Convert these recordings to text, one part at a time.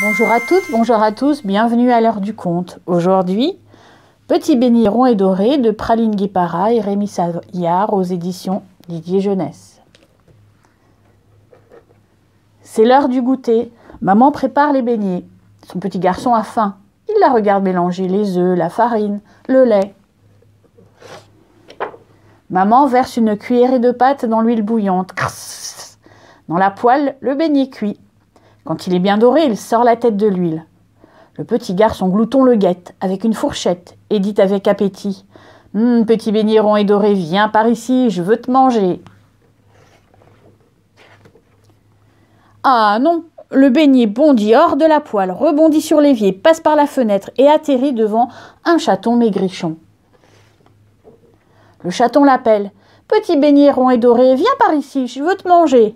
Bonjour à toutes, bonjour à tous, bienvenue à l'heure du conte. Aujourd'hui, Petit béni rond et doré de Praline Guépara et Rémi Savoyard aux éditions Didier Jeunesse. C'est l'heure du goûter. Maman prépare les beignets. Son petit garçon a faim. Il la regarde mélanger les œufs, la farine, le lait. Maman verse une cuillerée de pâte dans l'huile bouillante. Dans la poêle, le beignet cuit. Quand il est bien doré, il sort la tête de l'huile. Le petit garçon glouton le guette avec une fourchette et dit avec appétit hum, Petit beignet rond et doré, viens par ici, je veux te manger. Ah non, le beignet bondit hors de la poêle, rebondit sur l'évier, passe par la fenêtre et atterrit devant un chaton maigrichon. Le chaton l'appelle. Petit beignet rond et doré, viens par ici, je veux te manger.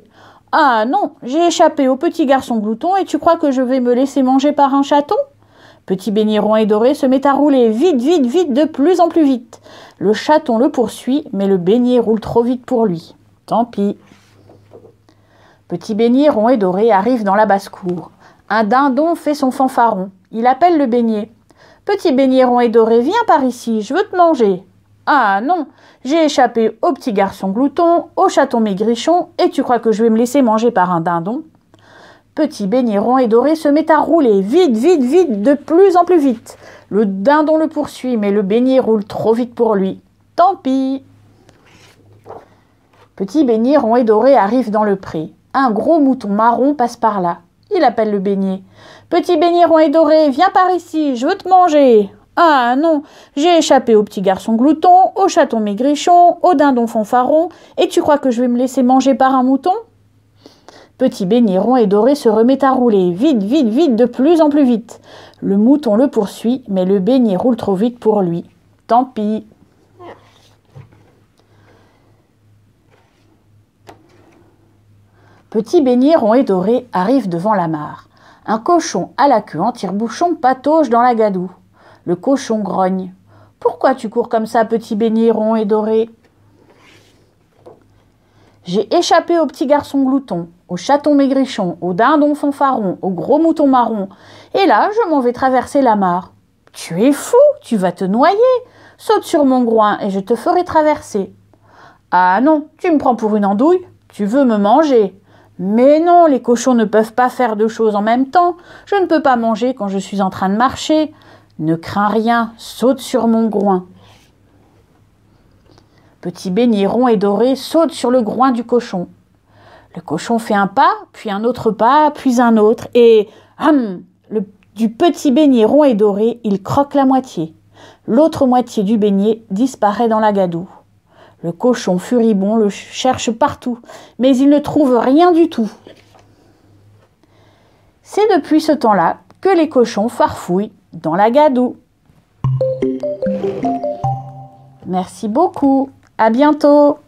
Ah non, j'ai échappé au petit garçon glouton et tu crois que je vais me laisser manger par un chaton? Petit beignet rond et doré se met à rouler vite, vite, vite, de plus en plus vite. Le chaton le poursuit, mais le beignet roule trop vite pour lui. Tant pis. Petit beignet rond et doré arrive dans la basse-cour. Un dindon fait son fanfaron. Il appelle le beignet. Petit beignet rond et doré, viens par ici, je veux te manger. Ah non, j'ai échappé au petit garçon glouton, au chaton maigrichon, et tu crois que je vais me laisser manger par un dindon? Petit beignet rond et doré se met à rouler, vite, vite, vite, de plus en plus vite. Le dindon le poursuit, mais le beignet roule trop vite pour lui. Tant pis. Petit beignet rond et doré arrive dans le pré. Un gros mouton marron passe par là. Il appelle le beignet. Petit beignet rond et doré, viens par ici, je veux te manger. Ah non, j'ai échappé au petit garçon glouton, au chaton maigrichon, au dindon fanfaron, et tu crois que je vais me laisser manger par un mouton? Petit beignet rond et doré se remet à rouler, vite, vite, vite, de plus en plus vite. Le mouton le poursuit, mais le beignet roule trop vite pour lui. Tant pis. Petit beignet rond et doré arrive devant la mare. Un cochon à la queue en tire-bouchon patauge dans la gadoue. Le cochon grogne. Pourquoi tu cours comme ça, petit beignet rond et doré? J'ai échappé au petit garçon glouton, au chaton maigrichon, au dindon fanfaron, au gros mouton marron, et là je m'en vais traverser la mare. Tu es fou, tu vas te noyer. Saute sur mon groin et je te ferai traverser. Ah non, tu me prends pour une andouille, tu veux me manger. Mais non, les cochons ne peuvent pas faire deux choses en même temps. Je ne peux pas manger quand je suis en train de marcher. Ne crains rien, saute sur mon groin. Petit beignet rond et doré saute sur le groin du cochon. Le cochon fait un pas, puis un autre pas, puis un autre, et hum, du petit beignet rond et doré, il croque la moitié. L'autre moitié du beignet disparaît dans la gadoue. Le cochon furibond le cherche partout, mais il ne trouve rien du tout. C'est depuis ce temps-là que les cochons farfouillent dans la gadoue. Merci beaucoup. À bientôt.